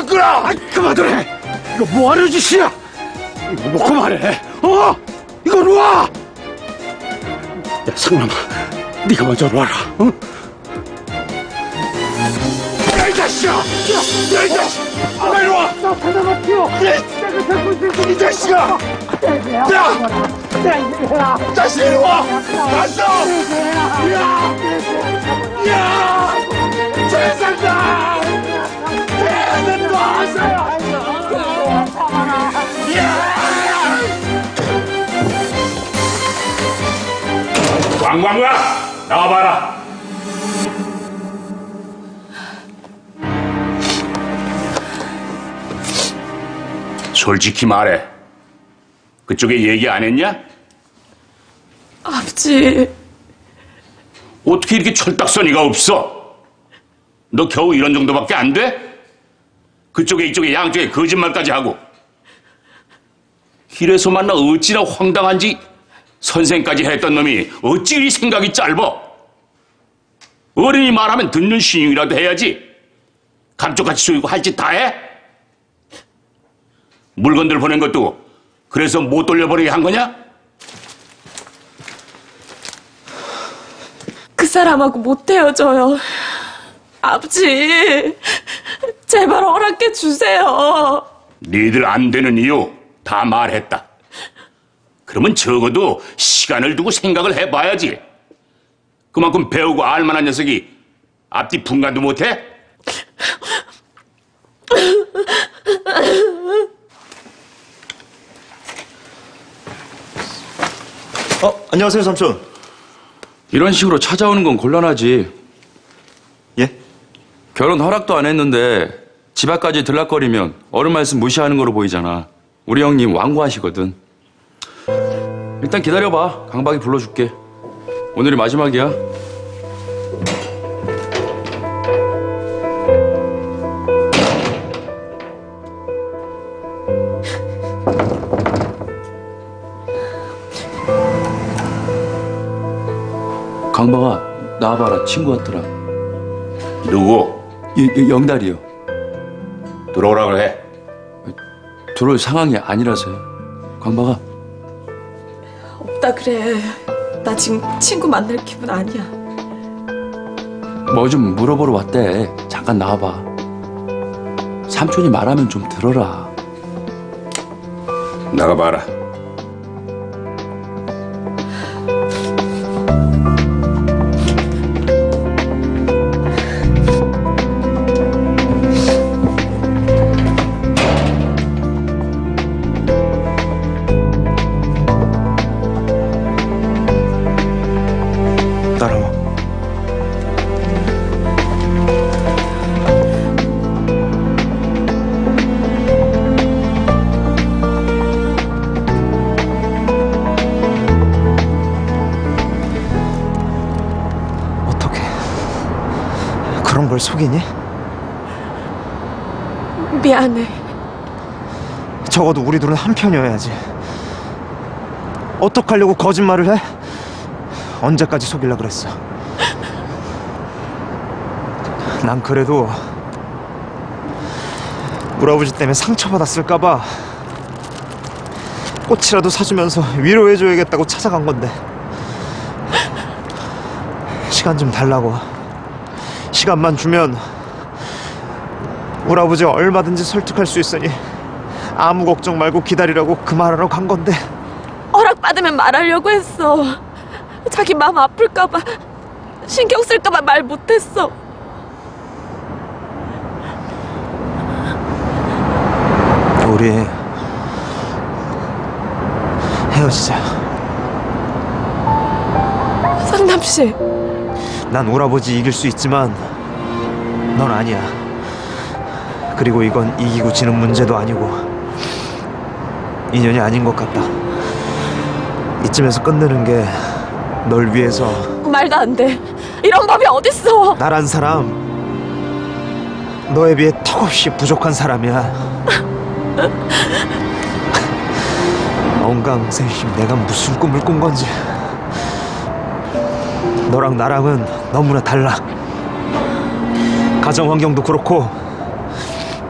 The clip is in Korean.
바꾸라! 아, 그만두래! 이거 뭐하는 짓이야? 이거 놓고 말해, 어? 이거 놓아! 야, 상남아, 네가 먼저 놔라, 응? 야, 이 자식아! 야, 이 자식! 빨리 와! 나 바다가 튀어! 이 자식아! 야! 자식 이리 와! 왔어! 야! 야! 왕왕왕! 나와봐라! 솔직히 말해. 그쪽에 얘기 안 했냐? 아버지, 어떻게 이렇게 철딱서니가 없어? 너 겨우 이런 정도밖에 안 돼? 그쪽에 이쪽에 양쪽에 거짓말까지 하고. 이래서 만나 어찌나 황당한지 선생까지 했던 놈이 어찌 이 생각이 짧어? 어른이 말하면 듣는 신용이라도 해야지. 감쪽같이 쏘이고 할 짓 다 해? 물건들 보낸 것도 그래서 못 돌려보내게 한 거냐? 그 사람하고 못 헤어져요. 아버지, 제발 허락해 주세요. 니들 안 되는 이유 다 말했다. 그러면 적어도 시간을 두고 생각을 해봐야지. 그만큼 배우고 알만한 녀석이 앞뒤 분간도 못해? 어, 안녕하세요, 삼촌. 이런 식으로 찾아오는 건 곤란하지. 예? 결혼 허락도 안 했는데 집 앞까지 들락거리면 어른 말씀 무시하는 거로 보이잖아. 우리 형님 완고하시거든. 일단 기다려봐. 강박이 불러줄게. 오늘이 마지막이야. 강박아, 나와봐라. 친구 같더라. 누구? 이, 이 영달이요. 들어오라 그래. 들어올 상황이 아니라서요. 강박아, 없다 그래. 나 지금 친구 만날 기분 아니야. 뭐 좀 물어보러 왔대. 잠깐 나와봐. 삼촌이 말하면 좀 들어라. 나가봐라. 그런 걸 속이니? 미안해. 적어도 우리 둘은 한편이어야지. 어떡하려고 거짓말을 해? 언제까지 속일라 그랬어? 난 그래도 우리 아버지 때문에 상처받았을까봐 꽃이라도 사주면서 위로해줘야겠다고 찾아간 건데 시간 좀 달라고 시간만 주면 우리 아버지 얼마든지 설득할 수 있으니 아무 걱정 말고 기다리라고 그 말하러 간 건데 허락 받으면 말하려고 했어. 자기 마음 아플까봐, 신경 쓸까봐 말 못했어. 우리 헤어지자. 상남 씨, 난 오라버지 이길 수 있지만 넌 아니야. 그리고 이건 이기고 지는 문제도 아니고 인연이 아닌 것 같다. 이쯤에서 끝내는 게 널 위해서 말도 안 돼. 이런 법이 어딨어. 나란 사람 너에 비해 턱없이 부족한 사람이야. 엉강생심 내가 무슨 꿈을 꾼 건지 너랑 나랑은 너무나 달라. 가정 환경도 그렇고